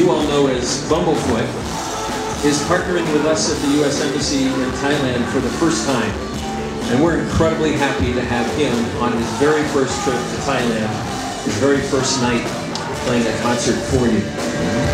You all know as Bumblefoot, is partnering with us at the U.S. Embassy in Thailand for the first time. And we're incredibly happy to have him on his very first trip to Thailand, his very first night playing a concert for you.